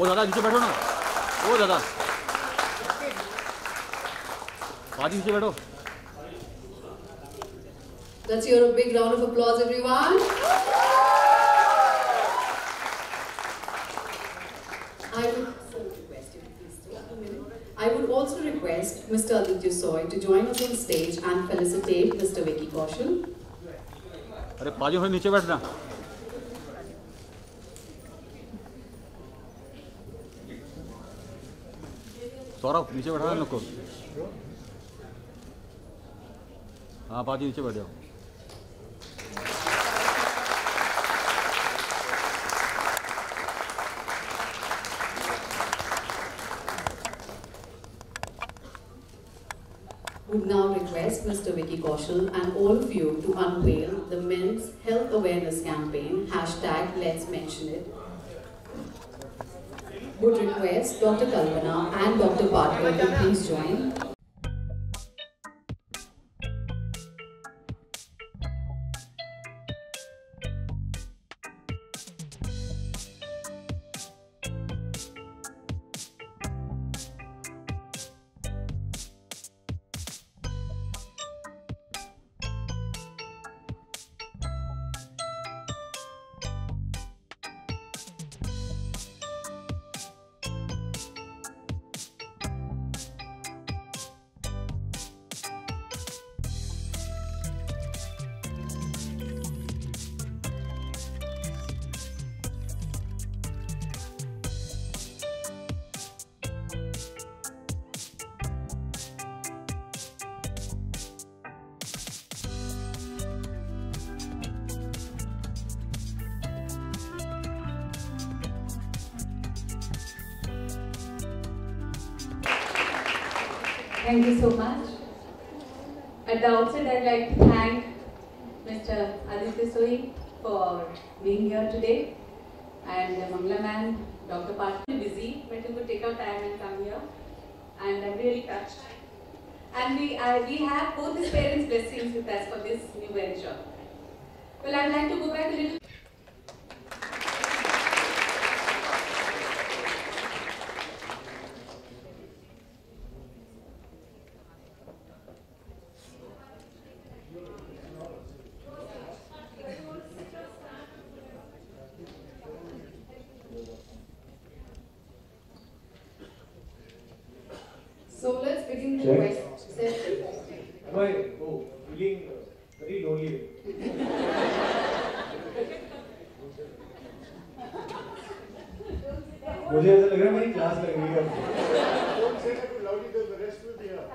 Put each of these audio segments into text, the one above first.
ओ दादा नीचे बैठो ना ओ दादा पाजी नीचे बैठो Let's hear a big round of applause, everyone. I would also request you please. I would also request Mr. Aditya Soy to join us on stage and felicitate Mr. Vicky Kaushal. अरे पाजी नीचे बैठना सौरभ नीचे बैठा लोग को हाँ पाजी नीचे बैठ जाओ Would now request Mr. Vicky Kaushal and all of you to unveil the Men's Health Awareness Campaign, hashtag Let's Mention It. would request Dr. Kalpana and Dr. Patkar to please join. Thank you so much. At the outset, I'd like to thank Mr. Aditya Soi for being here today and the Mangla man, Dr. Patil, busy, but he could take out time and come here. And I'm really touched. And we, I, we have both his parents' blessings with us for this new venture. Well, I'd like to go back a little So let's begin the Check. quest session. Am I oh, feeling uh, very lonely? मुझे ऐसा लग रहा है मेरी class लग रही है Don't say that too loudly because the rest will be here.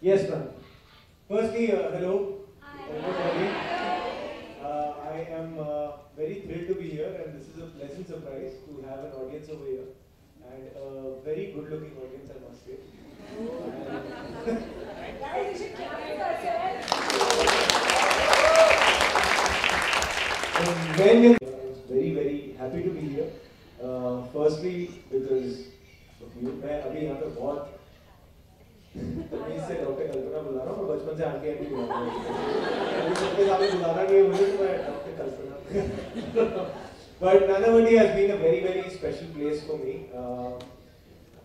Yes, ma'am. Firstly, uh, hello. Everybody. Uh, I am uh, very thrilled to be here, and this is a pleasant surprise to have an audience over here, And a very good-looking audience, I must say. When you- very very happy to be here. Uh, firstly, because. मैं अभी यहाँ पे बहुत तमीज से doctor कल्पना बुला रहा हूँ बचपन से आंटी आंटी बुला रहा हूँ सबके सामने बुलाना नहीं है मुझे तो मैं doctor Kalpana But Nanavati has been a very very special place for me. Uh,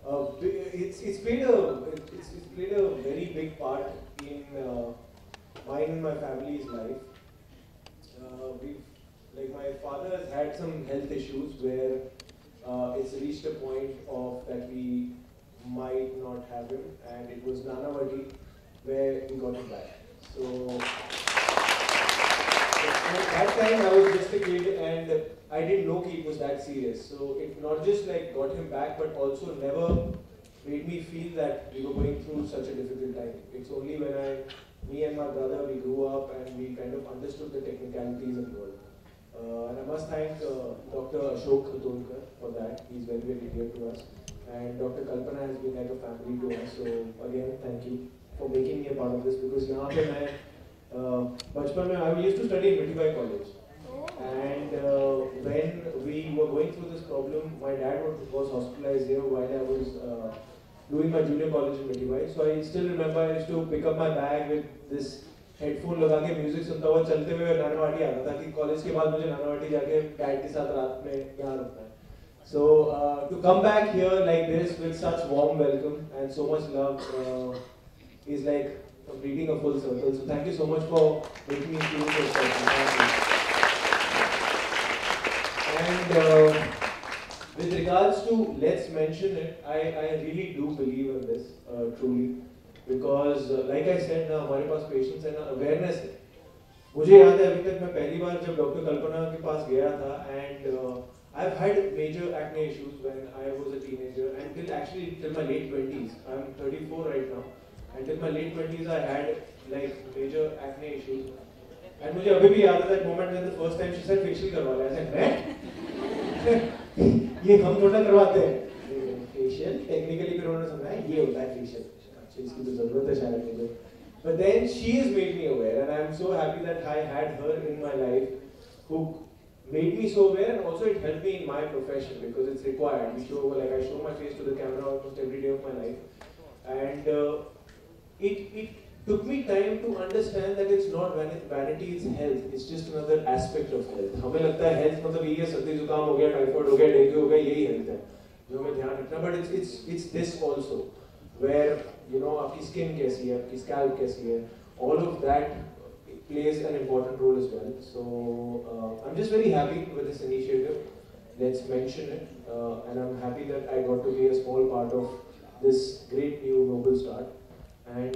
uh, it's it's played a it's, it's played a very big part in uh, mine and my family's life. Uh, we've like my father has had some health issues where uh, it's reached a point of that we might not have him, and it was Nanavati where we got him back. So at that time I was just a kid and I didn't know it was that serious. So it not just like got him back, but also never made me feel that we were going through such a difficult time. It's only when I, me and my brother, we grew up and we kind of understood the technicalities involved. Uh, and I must thank uh, Dr. Ashok Khatolkar for that. He's very, very dear to us. And Dr. Kalpana has been like a family to us. So again, thank you for making me a part of this because यहाँ पे मैं बचपन used to study in Mithibai College. And uh, when we were going through this problem, my dad was, was hospitalized here while I was uh, doing my junior college in Mitibai. So I still remember I used to pick up my bag with this headphone लगा के music सुनता हुआ चलते हुए नानावाटी आता था कि college के बाद मुझे नानावाटी जाके डैड के साथ रात में यहाँ रुकना है So uh, to come back here like this with such warm welcome and so much love uh, is like completing a full circle. So thank you so much for making me feel so special. Thank you. And uh, with regards to let's mention it, I, I really do believe in this uh, truly because uh, like I said ना हमारे पास patience है ना awareness है मुझे याद है अभी तक मैं पहली बार जब डॉक्टर कल्पना के पास गया था and I've had major acne issues when I was a teenager and till actually till my late 20s. I'm 34 right now. And till my late 20s I had like major acne issues. And मुझे अभी भी याद है that moment when the first time she said facial करवा ले. I said, मैं? ये हम थोड़ा करवाते हैं फेशियल टेक्निकली फिर उन्होंने समझाया ये होता है फेशियल अच्छा इसकी तो ज़रूरत है शायद मुझे but then she has made me aware and I'm so happy that I had her in my life who made me so aware and also it helped me in my profession because it's required. We show like I show my face to the camera almost every day of my life, and uh, it it took me time to understand that it's not van- vanity, it's health. It's just another aspect of health. हमें लगता है health मतलब ये है सर्दी जुकाम हो गया, टाइफाइड हो गया, डेंगू हो गया, यही health है जो हमें ध्यान रखना. But it's it's it's this also where you know आपकी skin कैसी है, आपकी scalp कैसी है, all of that plays an important role as well. So uh, I'm just very happy with this initiative. Let's mention it, uh, and I'm happy that I got to be a small part of this great new noble start. And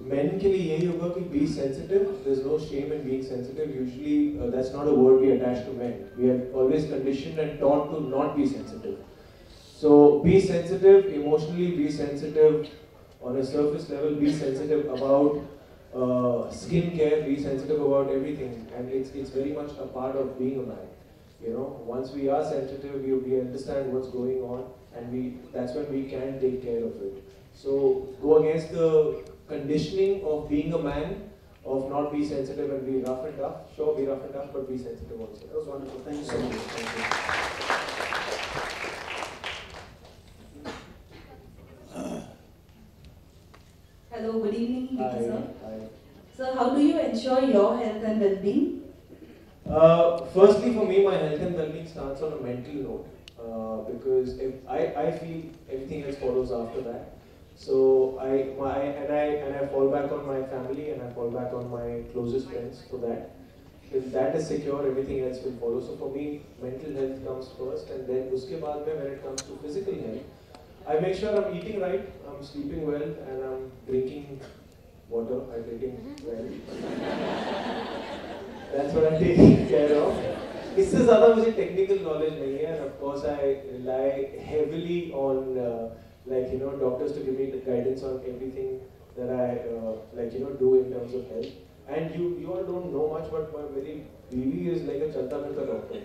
men के लिए यही होगा कि be sensitive. There's no shame in being sensitive. Usually uh, that's not a word we attach to men. We are always conditioned and taught to not be sensitive. So be sensitive emotionally. Be sensitive on a surface level. Be sensitive about uh, skin care. Be sensitive about everything, and it's it's very much a part of being a man. You know, once we are sensitive, we, we understand what's going on, and we that's when we can take care of it. So go against the conditioning of being a man, of not be sensitive and be rough and tough. Sure, be rough and tough, but be sensitive also. That was wonderful. Thank you so much. Thank you. Hello, good evening, Hi, sir. hi. Sir, how do you ensure your health and well-being? Uh, firstly, for me, my health and well-being starts on a mental note uh, because if I, I feel everything else follows after that. So I my and I and I fall back on my family and I fall back on my closest friends for that. If that is secure, everything else will follow. So for me, mental health comes first, and then उसके बाद में when it comes to physical health, I make sure I'm eating right, I'm sleeping well, and I'm drinking water, hydrating well. That's what I'm taking care of. इससे ज़्यादा मुझे technical knowledge नहीं है, and of course I rely heavily on uh, like you know doctors to give me the guidance on everything that I uh, like you know do in terms of health. And you you all don't know much, but my very BV is like a चलता फिरता doctor.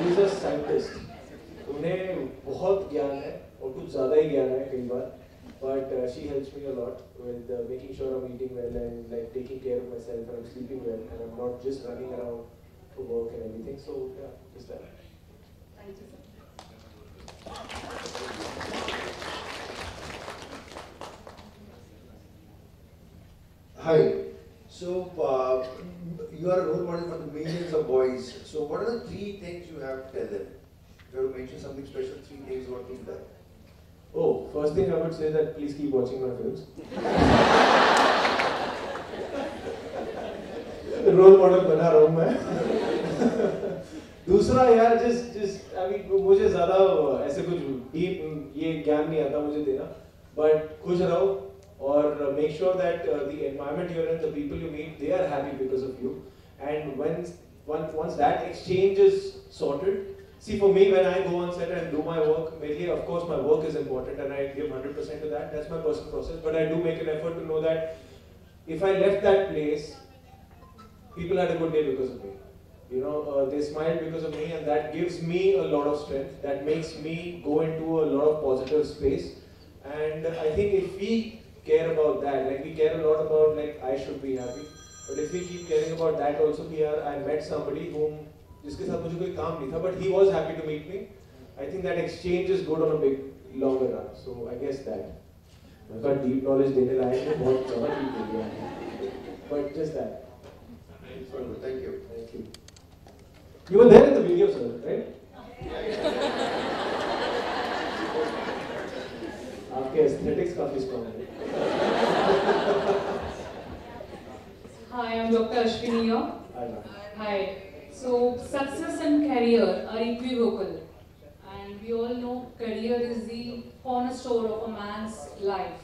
He is a scientist. उन्हें बहुत ज्ञान है और कुछ ज़्यादा ही ज्ञान है कई बार. But uh, she helps me a lot with uh, making sure I'm eating well and like taking care of myself and I'm sleeping well and I'm not just running around for work and everything. So yeah, just that. Thank you, sir. Hi. So, uh, you are a role model for the millions of boys. So, what are the three things you have to tell them? If you have to mention something special, three things, what is that? Oh, first thing I would say that please keep watching my films. Role model बना रहा हूँ मैं दूसरा यार जिस जिस अभी मुझे ज़्यादा ऐसे कुछ डीप ये ज्ञान नहीं आता मुझे देना बट खुश रहो और make sure that the environment your and the people you meet they are happy because of you and when once once that exchange is sorted see for me when i go on set and do my work mainly of course my work is important and i give 100% to that that's my personal process but i do make an effort to know that if i left that place people had a good day because of me You know, uh, they smile because of me, and that gives me a lot of strength. That makes me go into a lot of positive space. And I think if we care about that, like we care a lot about like I should be happy, but if we keep caring about that also, कि यार I met somebody whom जिसके साथ मुझे कोई काम नहीं था, but he was happy to meet me. I think that exchange is good on a big longer run. So I guess that. मैं तो deep knowledge देने लायक है, बहुत ज़्यादा deep हो गया है. But just that. Thank you. Thank you. You were there in the video, sir, right? आपके aesthetics काफी strong है. Hi, I'm Dr. Ashwini here. I know. Hi. So, success and career are equivocal. And we all know career is the cornerstone of a man's life.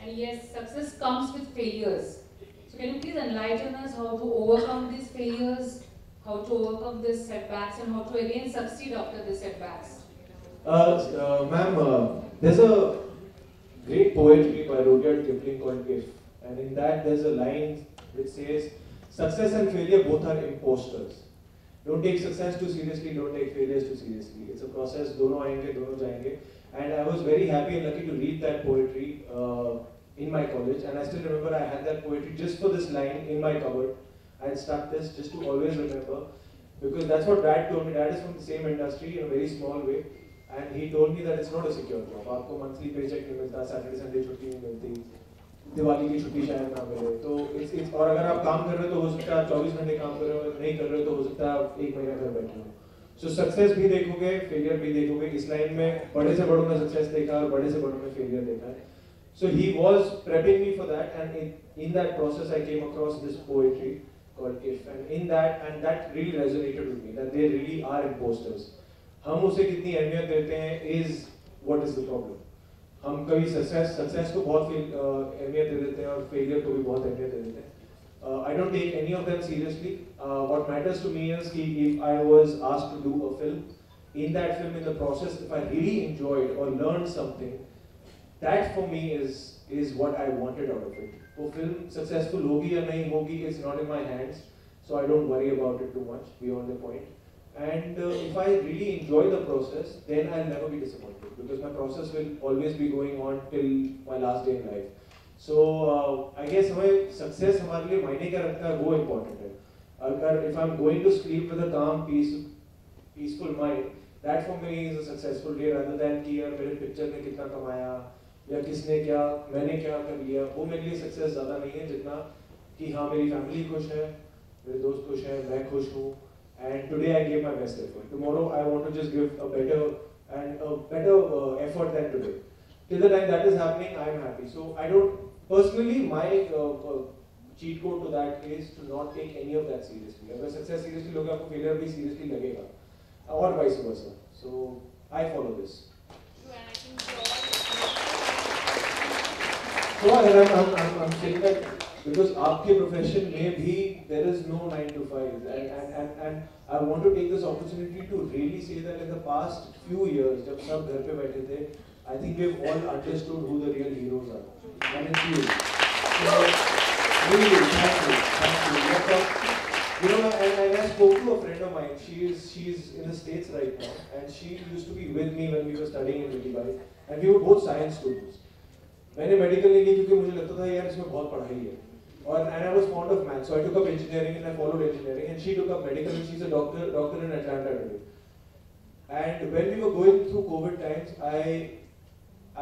And yes, success comes with failures. So, can you please enlighten us how to overcome these failures, how to work of these setbacks and how to again succeed after the setbacks? Uh, uh, Ma'am, uh, there's a great poetry by Rudyard Kipling called If, and in that there's a line which says, Success and failure both are imposters. Don't take success too seriously, don't take failures too seriously. It's a process, dono aayenge, dono jayenge. And I was very happy and lucky to read that poetry uh, in my college, and I still remember I had that poetry just for this line in my cupboard I stuck this just to always remember, because that's what Dad told me. Dad is from the same industry in a very small way. And he told me that it's not a secure job. आपको monthly paycheck नहीं मिलता, Saturday Sunday छुट्टी नहीं मिलती, दिवाली की छुट्टी शायद ना मिले. तो इस इस और अगर आप काम कर रहे हो तो हो सकता है 24 घंटे काम कर रहे हो, नहीं कर रहे हो तो हो सकता है आप एक महीना घर बैठे हो. So success भी देखोगे, failure भी देखोगे. इस लाइन में बड़े से बड़ों में success देखा और बड़े से बड़ों में failure देखा है. So he was prepping me for that, and in, in that process I came across this poetry called If, and in that and that really resonated with me that they really are imposters. हम उसे कितनी अहमियत देते हैं is what is the problem हम कभी success success को बहुत फील- अ, अहमियत दे देते हैं और फेलियर को भी बहुत अहमियत दे देते हैं I don't take any of them seriously what matters to me is कि if I was asked to do a film in that film in the process if i really enjoyed or learned something that for me is is what i wanted out of it वो film successful होगी या नहीं होगी it's not in my hands so I don't worry about it too much be on the point and if I really enjoy the process then I never be disappointed because my process will always be going on till my last day in life so I guess हमें success हमारे लिए मायने क्या रखता है? वो important है। अगर if I am going to sleep with a calm peace peaceful mind that for me is a successful day rather than की यार मेरे पिक्चर ने कितना कमाया या किसने क्या मैंने क्या कर लिया वो मेरे लिए सक्सेस ज़्यादा नहीं है जितना कि हाँ मेरी फैमिली खुश है मेरे दोस्त खुश हैं मैं खुश हूँ today I gave my best effort. Tomorrow I want to just give a better and a better uh, effort than today. Till the time that is happening, I am happy. So I don't personally my uh, uh, cheat code to that is to not take any of that seriously. अगर success seriously लोगे आपको failure भी seriously लगेगा और vice versa. So I follow this. So and I'm, I'm, I'm, I'm saying that because आपके profession में भी there is no nine to five and, and, and, and I want to take this opportunity to really say that in the past few years जब सब घर पे बैठे थे I think we've all understood who the real heroes are and it's you. So, really, thank you, thank you. Like, uh, You know, and, and I spoke to a friend of mine. She is she's in the states right now, and she used to be with me when we were studying in Dubai, and we were both science students. मैंने medical ले लिया क्योंकि मुझे लगता था यार इसमें बहुत पढ़ाई है। और I was fond of maths so I took up engineering and I followed engineering and she took up medical she is a doctor doctor in Atlanta today and when we were going through covid times I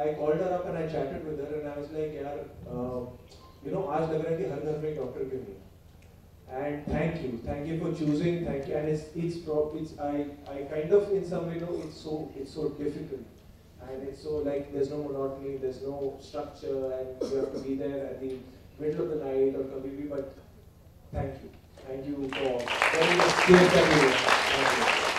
I called her up and I chatted with her and I was like यार uh, you know आज लग रहा है कि हर घर में doctor क्यों नहीं and thank you thank you for choosing thank you. And it's it's, it's i i kind of in some way know it's so it's so difficult. And it's so like there's no monotony, there's no structure, and you have to be there at the middle of the night or completely. But thank you, thank you for very us thank you. Thank you.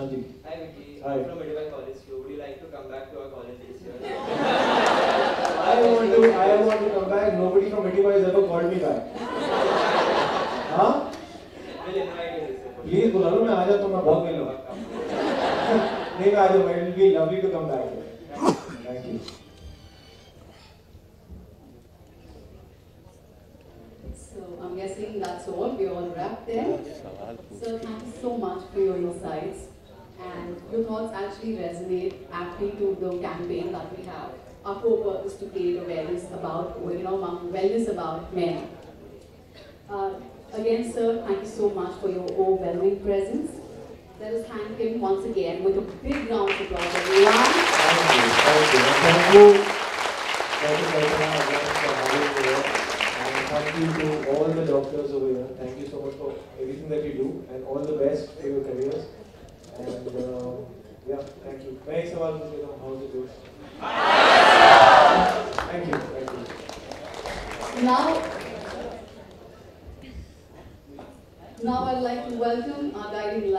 Anji. Hi Vicky, Hi. From Mithibai College. So would you like to come back to our college this year? I want to. I want to come back. Nobody from Mithibai has ever called me back. huh? Please बुला लो मैं आ जाता हूँ मैं बहुत मिलूंगा Dev Rajam, it will be lovely to come back here. Thank you. So I'm guessing that's all. We're all wrapped there. So thank you so much for your insights. And your thoughts actually resonate aptly to the campaign that we have. Our core purpose to create awareness about, you know, wellness about men. Uh, again, sir, thank you so much for your overwhelming presence him once again with a big round of applause, everyone. Thank you, thank you. Thank you, Dr. and thank you to all the doctors over here. Thank you so much for everything that you do and all the best for your careers. And uh, yeah, thank you. Thank you so much, how's it going? Thank you, thank you. Now, Now I'd like to welcome our guiding light.